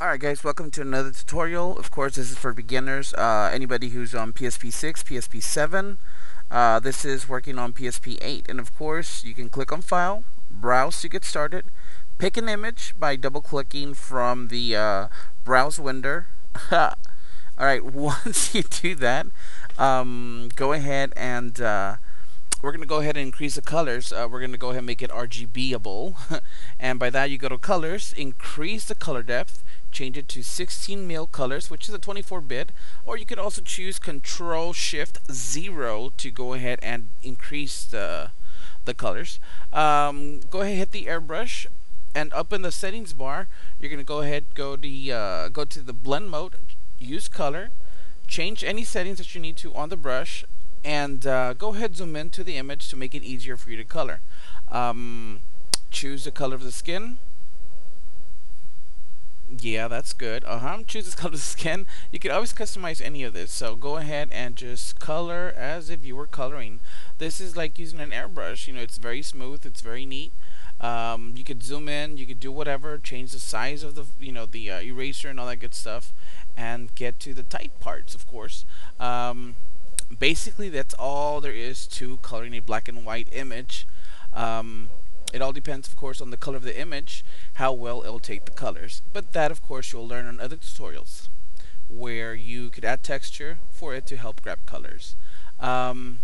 Alright guys, welcome to another tutorial. Of course, this is for beginners. Uh, anybody who's on PSP 6, PSP 7. Uh, this is working on PSP 8. And of course, you can click on File, Browse to get started. Pick an image by double-clicking from the uh, Browse window. Alright, once you do that, um, go ahead and uh, we're going to go ahead and increase the colors. Uh, we're going to go ahead and make it RGBable. and by that, you go to Colors, increase the color depth, change it to 16 mil colors, which is a 24-bit. Or you could also choose Control Shift 0 to go ahead and increase the, the colors. Um, go ahead hit the airbrush. And up in the settings bar, you're going to go ahead, go, the, uh, go to the blend mode, use color, change any settings that you need to on the brush, and uh, go ahead zoom in to the image to make it easier for you to color. Um, choose the color of the skin. Yeah, that's good. Uh-huh. Choose the color skin. You can always customize any of this. So go ahead and just color as if you were coloring. This is like using an airbrush. You know, it's very smooth. It's very neat. Um, you could zoom in. You could do whatever. Change the size of the, you know, the uh, eraser and all that good stuff. And get to the tight parts, of course. Um, basically that's all there is to coloring a black and white image um, it all depends of course on the color of the image how well it'll take the colors. But that of course you'll learn on other tutorials where you could add texture for it to help grab colors. Um,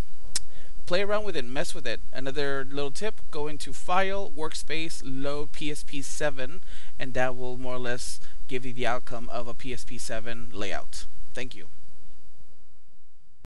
play around with it mess with it. Another little tip go into file workspace load PSP 7 and that will more or less give you the outcome of a PSP 7 layout. Thank you